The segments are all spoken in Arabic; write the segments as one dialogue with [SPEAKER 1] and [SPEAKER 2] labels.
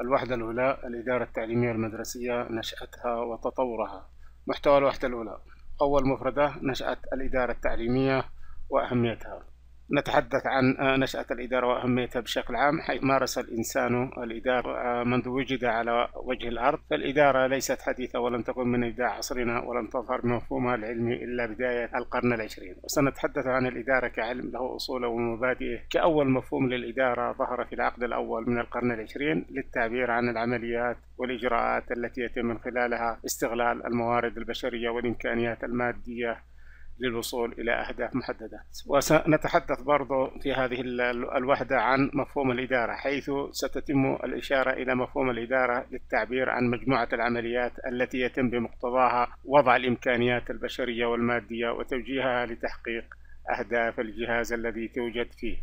[SPEAKER 1] الوحدة الأولى الإدارة التعليمية المدرسية نشأتها وتطورها. محتوى الوحدة الأولى أول مفردة نشأة الإدارة التعليمية وأهميتها. نتحدث عن نشأة الإدارة وأهميتها بشكل عام حيث مارس الإنسان الإدارة منذ وجد على وجه الأرض. فالإدارة ليست حديثة ولم تكن من إبداع عصرنا ولم تظهر بمفهومها العلمي إلا بداية القرن العشرين. وسنتحدث عن الإدارة كعلم له أصوله ومبادئه كأول مفهوم للإدارة ظهر في العقد الأول من القرن العشرين للتعبير عن العمليات والإجراءات التي يتم من خلالها استغلال الموارد البشرية والإمكانيات المادية للوصول إلى أهداف محددة. وسنتحدث برضو في هذه الوحدة عن مفهوم الإدارة حيث ستتم الإشارة إلى مفهوم الإدارة للتعبير عن مجموعة العمليات التي يتم بمقتضاها وضع الإمكانيات البشرية والمادية وتوجيهها لتحقيق أهداف الجهاز الذي توجد فيه.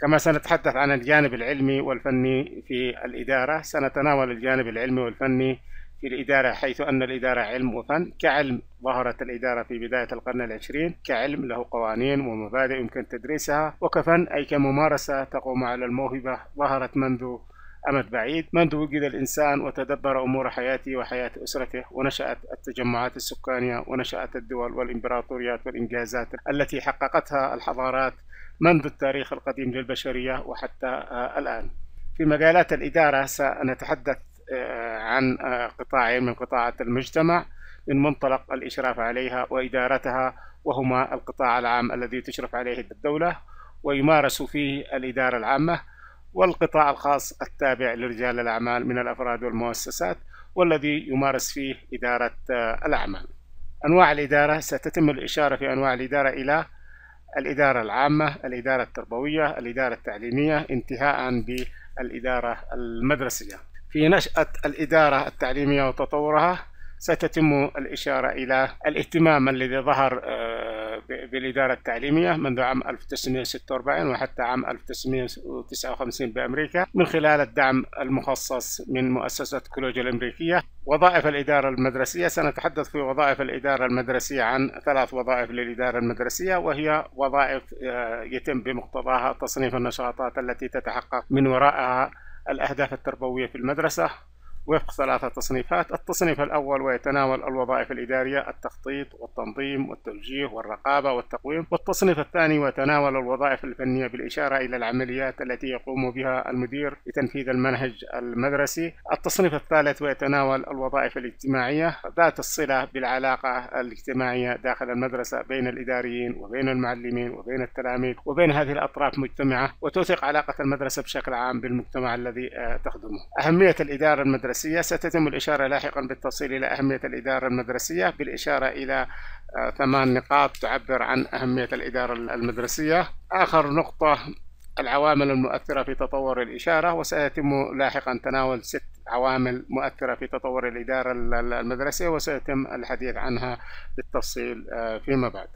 [SPEAKER 1] كما سنتحدث عن الجانب العلمي والفني في الإدارة سنتناول الجانب العلمي والفني في الإدارة حيث أن الإدارة علم وفن كعلم ظهرت الإدارة في بداية القرن العشرين كعلم له قوانين ومبادئ يمكن تدريسها وكفن أي كممارسة تقوم على الموهبة ظهرت منذ أمد بعيد منذ وجد الإنسان وتدبر أمور حياته وحياة أسرته ونشأت التجمعات السكانية ونشأت الدول والإمبراطوريات والإنجازات التي حققتها الحضارات منذ التاريخ القديم للبشرية وحتى الآن. في مجالات الإدارة سنتحدث آه، عن آه، قطاعين من قطاعات المجتمع من منطلق الإشراف عليها وإدارتها وهما القطاع العام الذي تشرف عليه الدولة ويمارس فيه الإدارة العامة والقطاع الخاص التابع لرجال الأعمال من الأفراد والمؤسسات والذي يمارس فيه إدارة آه، الأعمال. أنواع الإدارة ستتم الإشارة في أنواع الإدارة إلى الإدارة العامة الإدارة التربوية الإدارة التعليمية انتهاء بالإدارة المدرسية. في نشأة الإدارة التعليمية وتطورها ستتم الإشارة إلى الاهتمام الذي ظهر آه، بالإدارة التعليمية منذ عام 1946 وحتى عام 1959 بأمريكا من خلال الدعم المخصص من مؤسسة كولوجيا الأمريكية. وظائف الإدارة المدرسية سنتحدث في وظائف الإدارة المدرسية عن ثلاث وظائف للإدارة المدرسية وهي وظائف آه، يتم بمقتضاها تصنيف النشاطات التي تتحقق من وراءها الأهداف التربوية في المدرسة. وفق ثلاثة تصنيفات التصنيف الأول ويتناول الوظائف الإدارية التخطيط والتنظيم والتوجيه والرقابة والتقويم والتصنيف الثاني ويتناول الوظائف الفنية بالإشارة إلى العمليات التي يقوم بها المدير لتنفيذ المنهج المدرسي. التصنيف الثالث ويتناول الوظائف الاجتماعية ذات الصلة بالعلاقة الاجتماعية داخل المدرسة بين الإداريين وبين المعلمين وبين التلاميذ وبين هذه الأطراف مجتمعة وتوثق علاقة المدرسة بشكل عام بالمجتمع الذي آه، تخدمه. أهمية الإدارة المدرسية المدرسية ستتم الإشارة لاحقا بالتفصيل إلى أهمية الإدارة المدرسية بالإشارة إلى آه، ثمان نقاط تعبر عن أهمية الإدارة المدرسية. آخر نقطة العوامل المؤثرة في تطور الإشارة وسيتم لاحقا تناول ست عوامل مؤثرة في تطور الإدارة المدرسية وسيتم الحديث عنها بالتفصيل آه، فيما بعد.